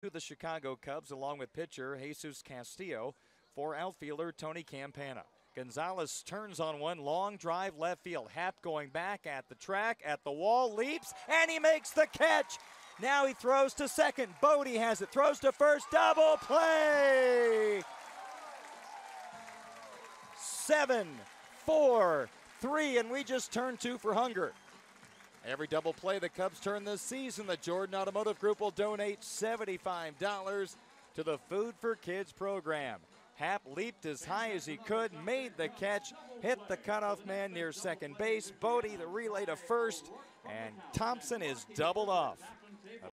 to the Chicago Cubs along with pitcher Jesus Castillo for outfielder Tony Campana. Gonzalez turns on one long drive left field. Happ going back at the track, at the wall, leaps, and he makes the catch. Now he throws to second. Bodie has it, throws to first, double play. Seven, four, three, and we just turn two for Hunger. Every double play the Cubs turn this season, the Jordan Automotive Group will donate $75 to the Food for Kids program. Happ leaped as high as he could, made the catch, hit the cutoff man near second base. Bodie the relay to first, and Thompson is doubled off. A